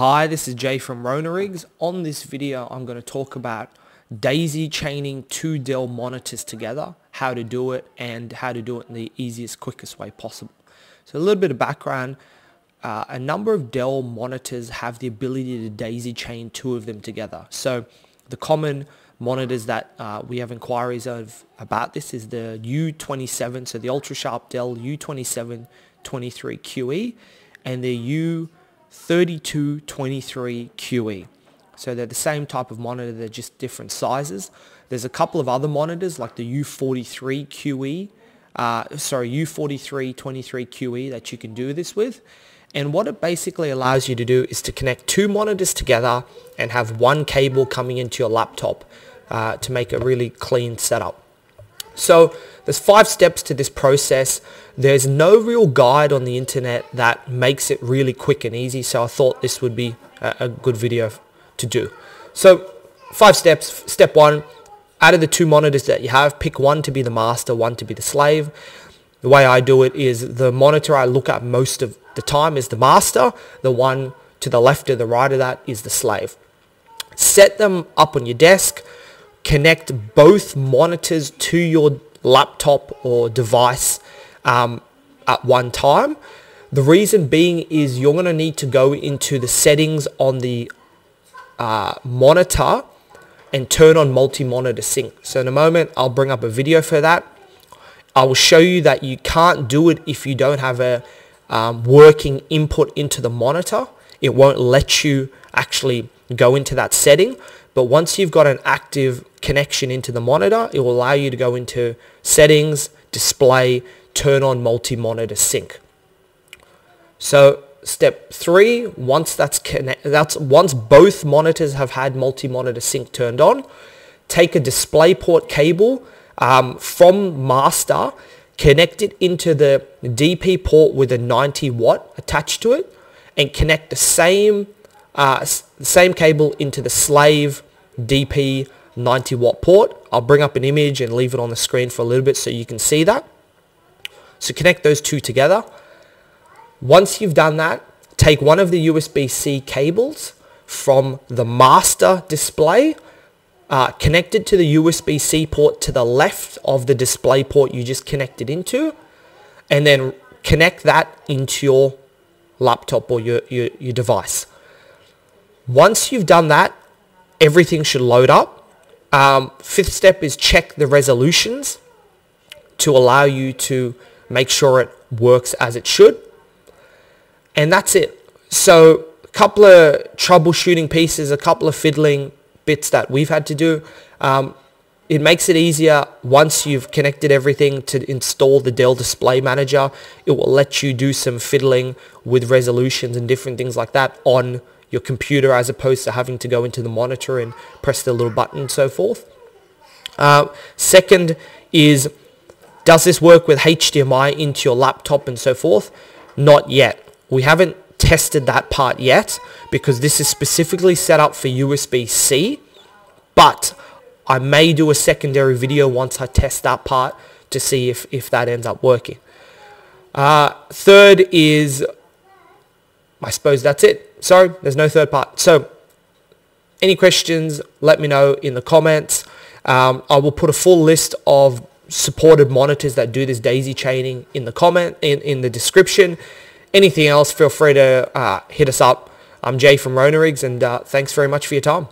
Hi, this is Jay from Rona Rigs. On this video, I'm going to talk about daisy chaining two Dell monitors together, how to do it, and how to do it in the easiest, quickest way possible. So a little bit of background. Uh, a number of Dell monitors have the ability to daisy chain two of them together. So the common monitors that uh, we have inquiries of about this is the U27, so the UltraSharp Dell U27 23QE and the U 3223 QE. So they're the same type of monitor, they're just different sizes. There's a couple of other monitors like the U43 QE, uh, sorry, U43 23 QE that you can do this with. And what it basically allows you to do is to connect two monitors together and have one cable coming into your laptop uh, to make a really clean setup. So there's five steps to this process. There's no real guide on the internet that makes it really quick and easy. So I thought this would be a, good video to do. So five steps. Step one, out of the two monitors that you have, pick one to be the master, one to be the slave. The way I do it is the monitor I look at most of the time is the master. The one to the left or the right of that is the slave. Set them up on your desk connect both monitors to your laptop or device um, at one time. The reason being is you're going to need to go into the settings on the uh, monitor and turn on multi-monitor sync. So in a moment, I'll bring up a video for that. I will show you that you can't do it if you don't have a um, working input into the monitor. It won't let you actually go into that setting. But once you've got an active connection into the monitor, it will allow you to go into settings, display, turn on multi-monitor sync. So step three, once that's connect, that's once both monitors have had multi-monitor sync turned on, take a DisplayPort cable um, from master, connect it into the DP port with a 90 watt attached to it, and connect the same uh, same cable into the slave DP 90 watt port. I'll bring up an image and leave it on the screen for a little bit so you can see that. So connect those two together. Once you've done that, take one of the USB-C cables from the master display, uh, connect it to the USB-C port to the left of the display port you just connected into, and then connect that into your laptop or your, your, your device. Once you've done that, everything should load up. Um, fifth step is check the resolutions to allow you to make sure it works as it should. And that's it. So a couple of troubleshooting pieces, a couple of fiddling bits that we've had to do. Um, it makes it easier once you've connected everything to install the Dell Display Manager. It will let you do some fiddling with resolutions and different things like that on your computer as opposed to having to go into the monitor and press the little button and so forth. Uh, second is, does this work with HDMI into your laptop and so forth? Not yet. We haven't tested that part yet because this is specifically set up for USB-C, but I may do a secondary video once I test that part to see if, if that ends up working. Uh, third is, I suppose that's it. Sorry, there's no third part. So any questions, let me know in the comments. Um, I will put a full list of supported monitors that do this daisy chaining in the comment, in, in the description. Anything else, feel free to uh, hit us up. I'm Jay from Rona Rigs and uh, thanks very much for your time.